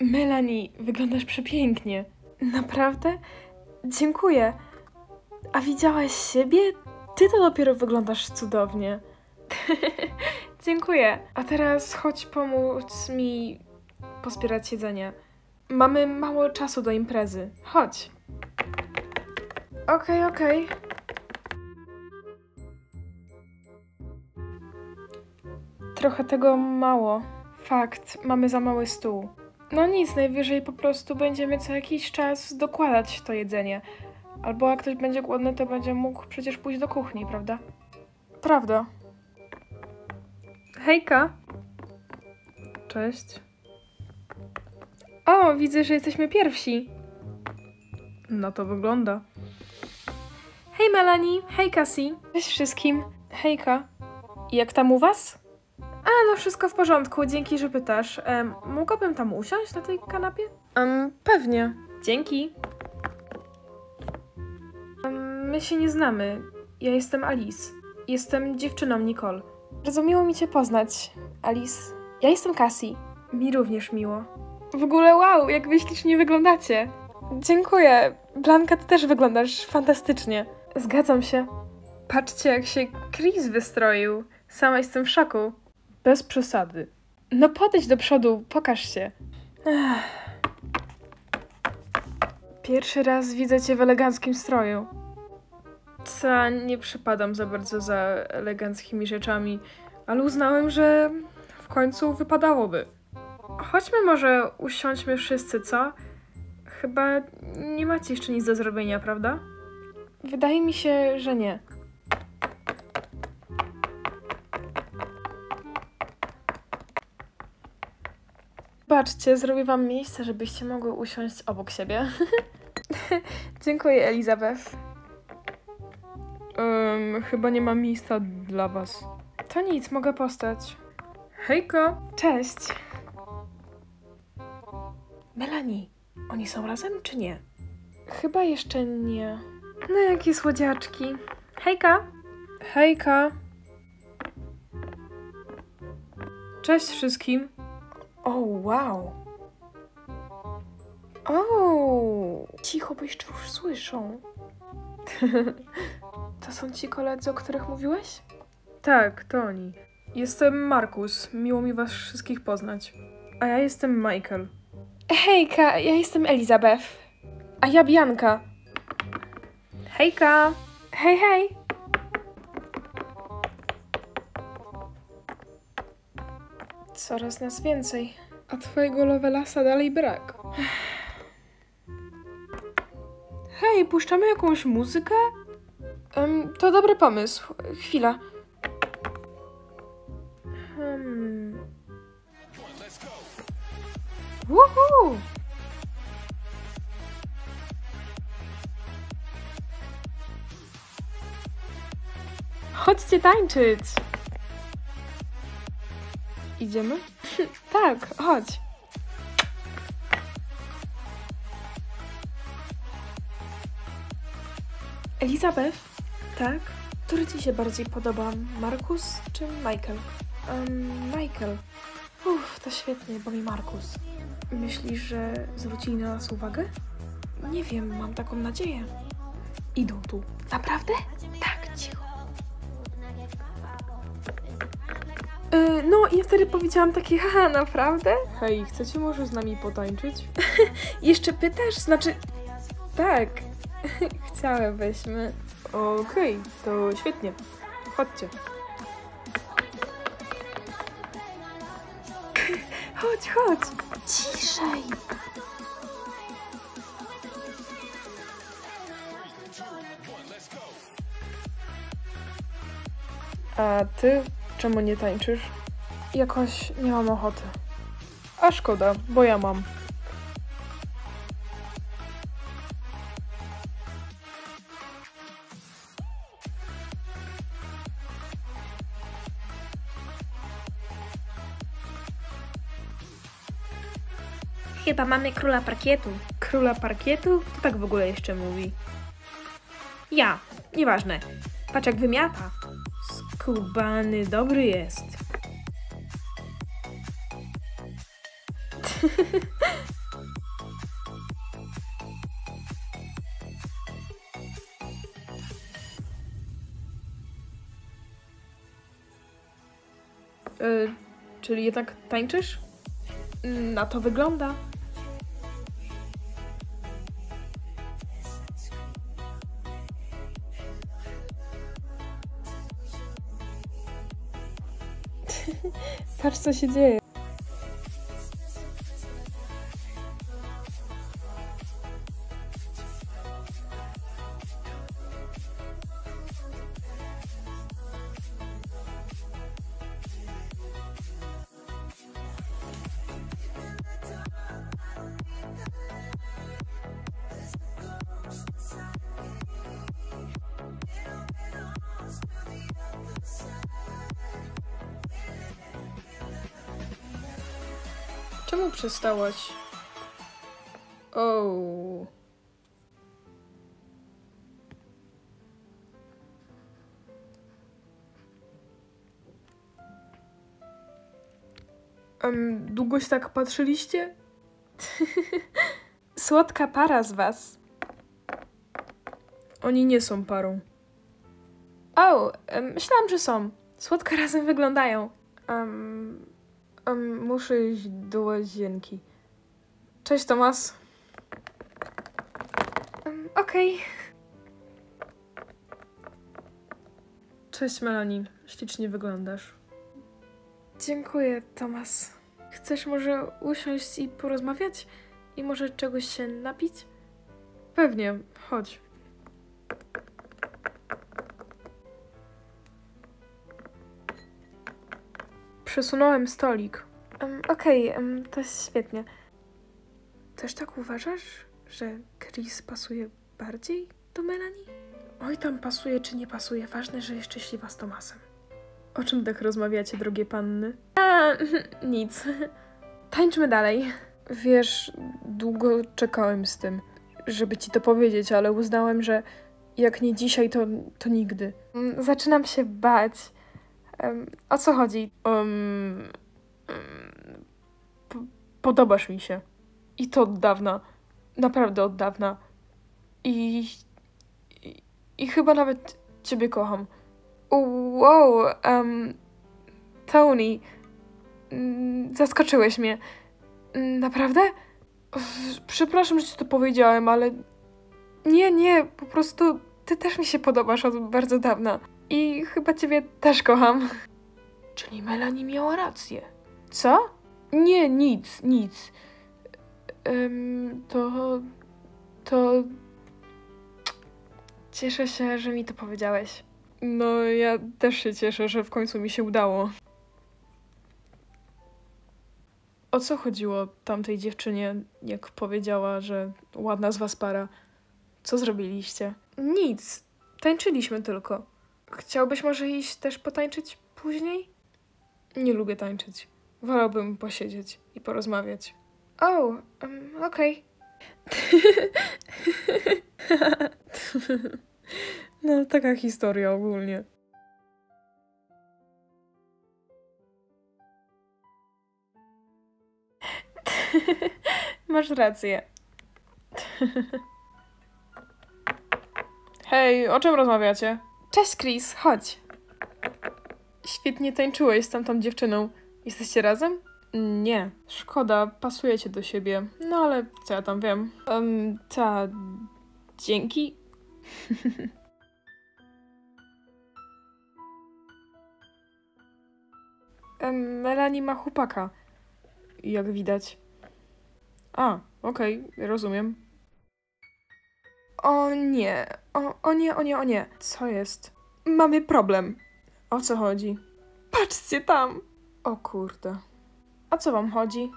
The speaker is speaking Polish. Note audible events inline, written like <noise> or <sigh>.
Melanie, wyglądasz przepięknie. Naprawdę? Dziękuję. A widziałaś siebie? Ty to dopiero wyglądasz cudownie. <laughs> Dziękuję. A teraz chodź pomóc mi pozbierać jedzenie. Mamy mało czasu do imprezy. Chodź. Okej, okej. Trochę tego mało. Fakt, mamy za mały stół. No nic, najwyżej po prostu będziemy co jakiś czas dokładać to jedzenie. Albo jak ktoś będzie głodny, to będzie mógł przecież pójść do kuchni, prawda? Prawda. Hejka. Cześć. O, widzę, że jesteśmy pierwsi. No to wygląda. Hej Melanie, hej Cassie. Cześć wszystkim. Hejka. Jak tam u was? A, no wszystko w porządku, dzięki, że pytasz. Um, mogłabym tam usiąść na tej kanapie? Um, pewnie. Dzięki. Um, my się nie znamy. Ja jestem Alice. Jestem dziewczyną Nicole. Bardzo miło mi cię poznać, Alice. Ja jestem Cassie. Mi również miło. W ogóle wow, jak wy ślicznie wyglądacie. Dziękuję. Blanka, ty też wyglądasz fantastycznie. Zgadzam się. Patrzcie, jak się Chris wystroił. Sama jestem w szoku. Bez przesady. No podejdź do przodu, pokaż się. Ech. Pierwszy raz widzę cię w eleganckim stroju. Co, nie przypadam za bardzo za eleganckimi rzeczami, ale uznałem, że w końcu wypadałoby. Chodźmy może usiądźmy wszyscy, co? Chyba nie macie jeszcze nic do zrobienia, prawda? Wydaje mi się, że nie. Patrzcie, zrobię wam miejsce, żebyście mogły usiąść obok siebie. <laughs> Dziękuję, Elizabeth. Um, chyba nie ma miejsca dla was. To nic, mogę postać. Hejko! Cześć! Melanie, oni są razem czy nie? Chyba jeszcze nie. No jakie słodziaczki. Hejka! Hejka! Cześć wszystkim! O, wow! O! Cicho, bo jeszcze już słyszą. <laughs> to są ci koledzy, o których mówiłeś? Tak, to oni. Jestem Markus. Miło mi was wszystkich poznać. A ja jestem Michael. Hejka, ja jestem Elizabeth. A ja Bianka. Hejka! Hej, hej! Coraz nas więcej. A twojego Lovelasa dalej brak. Hej, puszczamy jakąś muzykę? Um, to dobry pomysł. Chwila. Hmm. Woohoo! Chodźcie tańczyć! Idziemy? <laughs> tak, chodź. Elizabeth? Tak? Który ci się bardziej podoba? Markus czy Michael? Um, Michael. Uff, to świetnie, bo mi Markus. Myślisz, że zwrócili na nas uwagę? Nie wiem, mam taką nadzieję. Idą tu. Naprawdę? Yy, no i ja wtedy powiedziałam takie, haha, naprawdę? Hej, chcecie może z nami potańczyć? <laughs> Jeszcze pytasz? Znaczy, tak, <laughs> chciałybyśmy. Okej, to świetnie. Chodźcie. <laughs> Chodź, chodź. Ciszej. A ty czemu nie tańczysz? Jakoś nie mam ochoty. A szkoda, bo ja mam. Chyba mamy króla parkietu. Króla parkietu? To tak w ogóle jeszcze mówi. Ja, nieważne. Patrz jak wymiata. Skubany dobry jest. <laughs> E, czyli jednak tańczysz? Na to wygląda. Patrz, co się dzieje. Czemu przestałaś? O. Um, długoś tak patrzyliście? <laughs> Słodka para z was. Oni nie są parą. O, em, myślałam, że są. Słodko razem wyglądają. Um, um, muszę iść do łazienki. Cześć, Tomas. Um, Okej. Cześć, Melanie. Ślicznie wyglądasz. Dziękuję, Tomas. Chcesz może usiąść i porozmawiać? I może czegoś się napić? Pewnie, chodź. Przesunąłem stolik. Um, Okej, em, to jest świetnie. Też tak uważasz, że Chris pasuje bardziej do Melanie? Oj, tam pasuje czy nie pasuje. Ważne, że jest szczęśliwa z Tomasem. O czym tak rozmawiacie, drogie panny? A, <laughs> nic. Tańczmy dalej. Wiesz, długo czekałem z tym, żeby ci to powiedzieć, ale uznałem, że jak nie dzisiaj, to, to nigdy. Mm, Zaczynam się bać. Em, o co chodzi? Um, um, podobasz mi się. I to od dawna. Naprawdę od dawna. I, i, i chyba nawet ciebie kocham. Wow, um, Tony, mm, zaskoczyłeś mnie. Naprawdę? Przepraszam, że ci to powiedziałem, ale nie, nie, po prostu ty też mi się podobasz od bardzo dawna. I chyba ciebie też kocham. Czyli Melanie miała rację. Co? Nie, nic, nic. To. To. Cieszę się, że mi to powiedziałeś. No, ja też się cieszę, że w końcu mi się udało. O co chodziło tamtej dziewczynie, jak powiedziała, że ładna z was para? Co zrobiliście? Nic. Tańczyliśmy tylko. Chciałbyś może iść też potańczyć później? Nie lubię tańczyć. Wolałbym posiedzieć i porozmawiać. O, um, okej. <laughs> no, taka historia ogólnie. Masz rację. Hej, o czym rozmawiacie? Cześć, Chris, chodź. Świetnie tańczyłeś z tamtą dziewczyną. Jesteście razem? Nie. Szkoda, pasujecie do siebie. No ale co ja tam wiem? Um, ta... Dzięki. <laughs> Em, Melanie ma chłopaka. Jak widać. A, okej, rozumiem. O nie, o, o nie, o nie, o nie. Co jest? Mamy problem. O co chodzi? Patrzcie tam! O kurde. O co wam chodzi?